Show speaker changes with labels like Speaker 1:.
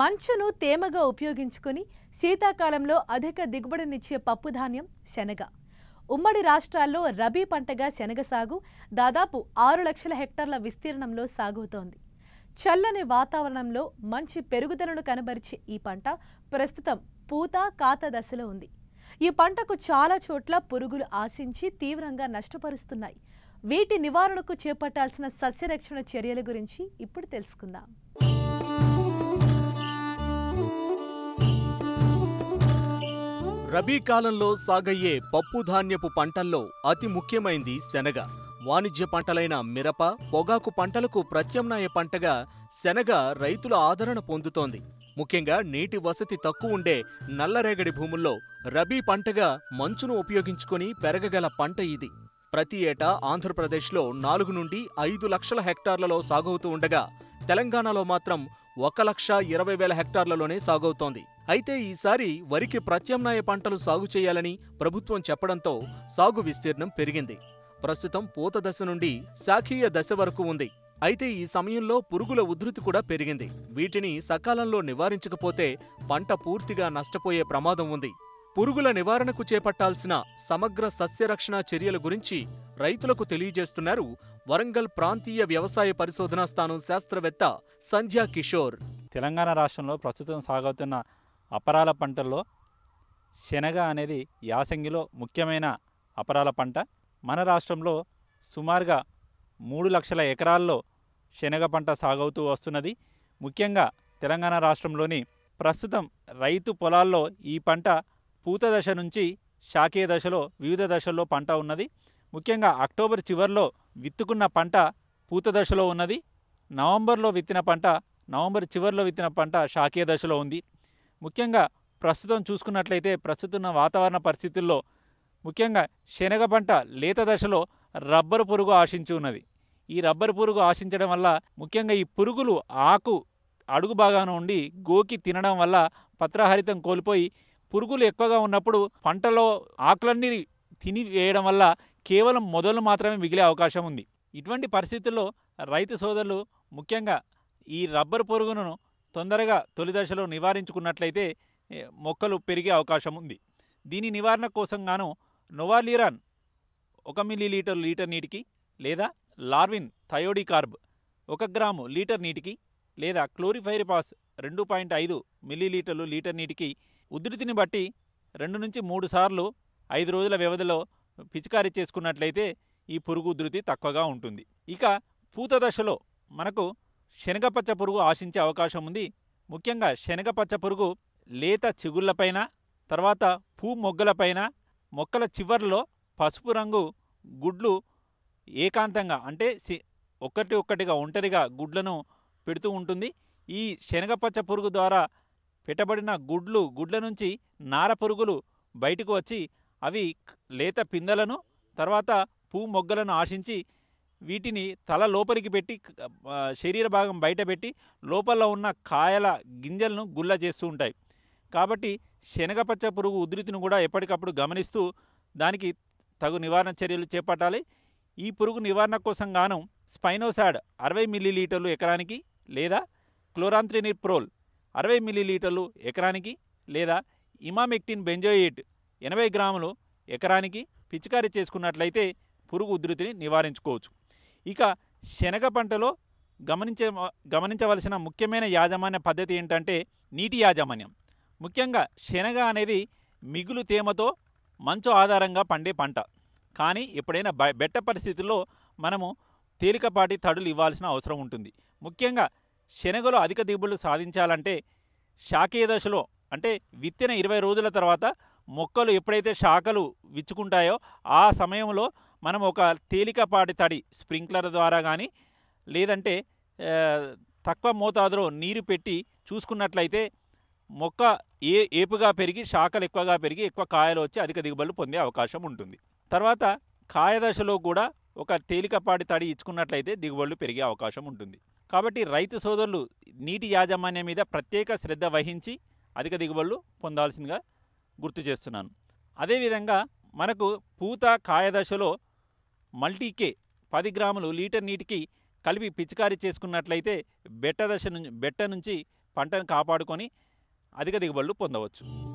Speaker 1: మంచును తేమగా ఉపయోగించుకొని శీతాకాలంలో అధిక దిగుబడినిచ్చే పప్పుధాన్యం శనగ. ఉమ్మడి రాష్ట్రాల్లో రబీ పంటగా శనగ సాగు దాదాపు ఆరు లక్షల హెక్టార్ల విస్తీర్ణంలో సాగుతోంది. చల్లని వాతావరణంలో మంచి పెరుగుదలను కనబరిచే ఈ పంట ప్రస్తుతం పూత కాత దశలో ఉంది. ఈ పంటకు చాలా చోట్ల పురుగులు ఆశించి తీవ్రంగా నష్టపరుస్తున్నాయి. వీటి నివారణకు చేపట్టాల్సిన సస్యరక్షణ చర్యల గురించి ఇప్పుడు తెలుసుకుందాం.
Speaker 2: రబీ కాలంలో సాగయ్యే పప్పు ధాన్యపు పంటల్లో అతి ముఖ్యమైంది శనగ. వాణిజ్య పంటలైన మిరప పొగాకు పంటలకు ప్రత్యామ్నాయ పంటగా శనగ రైతుల ఆదరణ పొందుతోంది. ముఖ్యంగా నీటి వసతి తక్కువ ఉండే నల్లరేగడి భూముల్లో రబీ పంటగా మంచును ఉపయోగించుకొని పెరగగల పంట ఇది. ప్రతి ఏటా ఆంధ్రప్రదేశ్లో నాలుగు నుండి ఐదు లక్షల హెక్టార్లలో సాగవుతూ ఉండగా తెలంగాణలో మాత్రం ఒక లక్ష ఇరవై వేల హెక్టార్లలోనే సాగవుతోంది. అయితే ఈసారి వరికి ప్రత్యామ్నాయ పంటలు సాగు చేయాలని ప్రభుత్వం చెప్పడంతో సాగు విస్తీర్ణం పెరిగింది. ప్రస్తుతం పూత దశ నుండి శాఖీయ దశ వరకు ఉంది. అయితే ఈ సమయంలో పురుగుల ఉధృతి కూడా పెరిగింది. వీటిని సకాలంలో నివారించకపోతే పంట పూర్తిగా నష్టపోయే ప్రమాదం ఉంది. పురుగుల నివారణకు చేపట్టాల్సిన సమగ్ర సస్యరక్షణ చర్యల గురించి రైతులకు తెలియజేస్తున్నారు వరంగల్ ప్రాంతీయ వ్యవసాయ పరిశోధనా స్థానం శాస్త్రవేత్త సంధ్యా కిషోర్.
Speaker 3: తెలంగాణ రాష్ట్రంలో ప్రస్తుతం సాగుతున్న అపరాల పంటల్లో శనగ అనేది యాసంగిలో ముఖ్యమైన అపరాల పంట. మన రాష్ట్రంలో సుమారుగా మూడు లక్షల ఎకరాల్లో శనగ పంట సాగవుతూ వస్తున్నది. ముఖ్యంగా తెలంగాణ రాష్ట్రంలోని ప్రస్తుతం రైతు పొలాల్లో ఈ పంట పూత దశ నుంచి శాకీయ దశలో వివిధ దశల్లో పంట ఉన్నది. ముఖ్యంగా అక్టోబర్ చివరిలో విత్తుకున్న పంట పూత దశలో ఉన్నది. నవంబర్లో విత్తిన పంట నవంబర్ చివరిలో విత్తిన పంట శాకీయ దశలో ఉంది. ముఖ్యంగా ప్రస్తుతం చూసుకున్నట్లయితే ప్రస్తుతం వాతావరణ పరిస్థితుల్లో ముఖ్యంగా శనగ పంట లేత దశలో రబ్బరు పురుగు ఆశించి ఉన్నది. ఈ రబ్బరు పురుగు ఆశించడం వల్ల ముఖ్యంగా ఈ పురుగులు ఆకు అడుగు భాగాన ఉండి గోకి తినడం వల్ల పత్రహరితం కోల్పోయి పురుగులు ఎక్కువగా ఉన్నప్పుడు పంటలో ఆకులన్నీ తిని వేయడం వల్ల కేవలం మొదలు మాత్రమే మిగిలే అవకాశం ఉంది. ఇటువంటి పరిస్థితుల్లో రైతు సోదరులు ముఖ్యంగా ఈ రబ్బరు పురుగును తొందరగా తొలి దశలో నివారించుకున్నట్లయితే మొక్కలు పెరిగే అవకాశం ఉంది. దీని నివారణ కోసం గాను నొవాలిరాన్ ఒక మిల్లీ లీటర్ లీటర్ నీటికి లేదా లార్విన్ థయోడికార్బ్ ఒక గ్రాము లీటర్ నీటికి లేదా క్లోరిఫైరిపాస్ రెండు పాయింట్ ఐదు మిల్లీలీటర్లు లీటర్ నీటికి ఉధృతిని బట్టి రెండు నుంచి మూడు సార్లు ఐదు రోజుల వ్యవధిలో పిచికారీ చేసుకున్నట్లయితే ఈ పురుగు ఉధృతి తక్కువగా ఉంటుంది. ఇక పూత దశలో మనకు శనగపచ్చ పురుగు ఆశించే అవకాశం ఉంది. ముఖ్యంగా శనగపచ్చ పురుగు లేత చిగుళ్ళపైన తర్వాత పూ మొగ్గలపైన మొక్కల చివర్లో పసుపు రంగు గుడ్లు ఏకాంతంగా అంటే సి- ఒక్కటి ఒక్కటిగా ఒంటరిగా గుడ్లను పెడుతూ ఉంటుంది. ఈ శనగపచ్చ పురుగు ద్వారా పెట్టబడిన గుడ్లు గుడ్ల నుంచి నార పురుగులు బయటకు వచ్చి అవి లేత పిందెలను తర్వాత పూ మొగ్గలను ఆశించి వీటిని తల లోపలికి పెట్టి శరీర భాగం బయట పెట్టి లోపల ఉన్న కాయల గింజలను గుల్ల చేస్తూ ఉంటాయి. కాబట్టి శనగపచ్చ పురుగు ఉధృతిని కూడా ఎప్పటికప్పుడు గమనిస్తూ దానికి తగు నివారణ చర్యలు చేపట్టాలి. ఈ పురుగు నివారణ కోసం గాను స్పైనోసాడ్ అరవై మిల్లీలీటర్లు ఎకరానికి లేదా క్లోరాంత్రినిప్రోల్ అరవై మిల్లీలీటర్లు ఎకరానికి లేదా ఇమామెక్టిన్ బెంజోయేట్ ఎనభై గ్రాములు ఎకరానికి పిచికారీ చేసుకున్నట్లయితే పురుగు ఉధృతిని నివారించుకోవచ్చు. ఇక శనగ పంటలో గమనించ గమనించవలసిన ముఖ్యమైన యాజమాన్య పద్ధతి ఏంటంటే నీటి యాజమాన్యం. ముఖ్యంగా శనగ అనేది మిగులు తేమతో మంచు ఆధారంగా పండే పంట. కానీ ఎప్పుడైనా బ- బెట్ట పరిస్థితుల్లో మనము తేలికపాటి తడులు ఇవ్వాల్సిన అవసరం ఉంటుంది. ముఖ్యంగా శనగలో అధిక దిగుబడులు సాధించాలంటే శాఖీయ దశలో అంటే విత్తిన ఇరవై రోజుల తర్వాత మొక్కలు ఎప్పుడైతే శాఖలు విచ్చుకుంటాయో ఆ సమయంలో మనం ఒక తేలికపాటి తడి స్ప్రింక్లర్ ద్వారా కానీ లేదంటే తక్కువ మోతాదులో నీరు పెట్టి చూసుకున్నట్లయితే మొక్క ఏ ఏపుగా పెరిగి శాఖలు ఎక్కువగా పెరిగి ఎక్కువ కాయలు వచ్చి అధిక దిగుబడులు పొందే అవకాశం ఉంటుంది. తర్వాత కాయ దశలో కూడా ఒక తేలికపాటి తడి ఇచ్చుకున్నట్లయితే దిగుబడులు పెరిగే అవకాశం ఉంటుంది. కాబట్టి రైతు సోదరులు నీటి యాజమాన్యం మీద ప్రత్యేక శ్రద్ధ వహించి అధిక దిగుబడులు పొందాల్సిందిగా గుర్తు చేస్తున్నాను. అదేవిధంగా మనకు పూత కాయ దశలో మల్టీకే పది గ్రాములు లీటర్ నీటికి కలిపి పిచికారీ చేసుకున్నట్లయితే బెట్ట దశ నుంచి బెట్ట నుంచి పంటను కాపాడుకొని అధిక దిగుబడులు పొందవచ్చు.